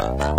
Uh...